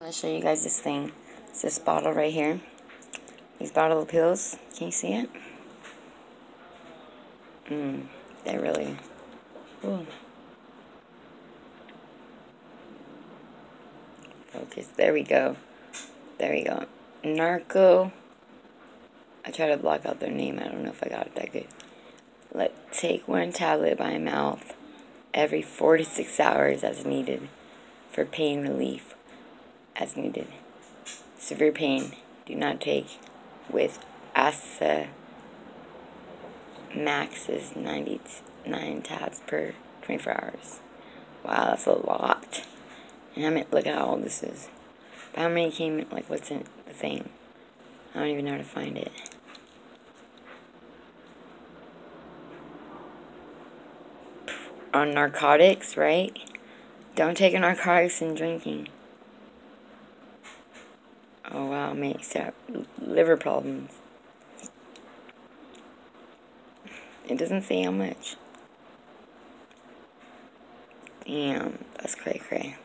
I'm to show you guys this thing. It's this bottle right here. These bottle of pills. Can you see it? Mmm. they're really... Ooh. Focus. There we go. There we go. Norco. I try to block out their name. I don't know if I got it that good. Let take one tablet by mouth every four to six hours as needed for pain relief as needed. Severe pain, do not take with Asa max is 99 tabs per 24 hours. Wow, that's a lot. And I mean, look at how old this is. How many came, like, what's in the thing? I don't even know how to find it. On narcotics, right? Don't take narcotics and drinking. Oh wow, makes that liver problems. It doesn't say how much. Damn, that's cray cray.